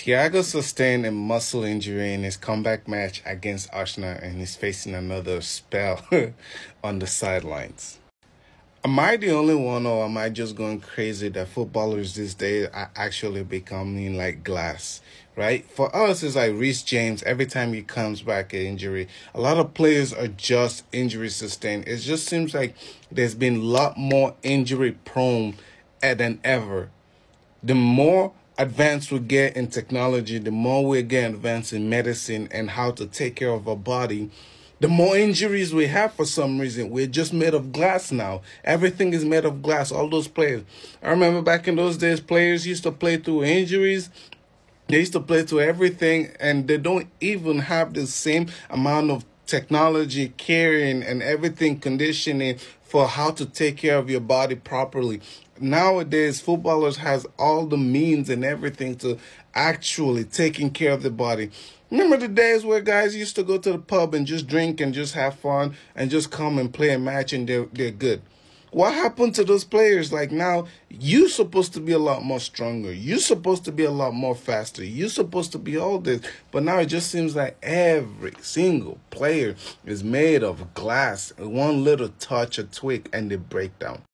Thiago sustained a muscle injury in his comeback match against Arsenal and is facing another spell on the sidelines. Am I the only one, or am I just going crazy that footballers these days are actually becoming like glass? Right? For us, it's like Reece James. Every time he comes back an injury, a lot of players are just injury sustained. It just seems like there's been a lot more injury prone eh, than ever. The more advanced we get in technology, the more we get advanced in medicine and how to take care of our body, the more injuries we have for some reason. We're just made of glass now. Everything is made of glass. All those players. I remember back in those days, players used to play through injuries. They used to play through everything, and they don't even have the same amount of technology, caring, and everything conditioning for how to take care of your body properly. Nowadays, footballers has all the means and everything to actually taking care of the body. Remember the days where guys used to go to the pub and just drink and just have fun and just come and play a match and they're they're good. What happened to those players? Like now, you supposed to be a lot more stronger. You supposed to be a lot more faster. You supposed to be all this. But now it just seems like every single player is made of glass. One little touch, a tweak, and they break down.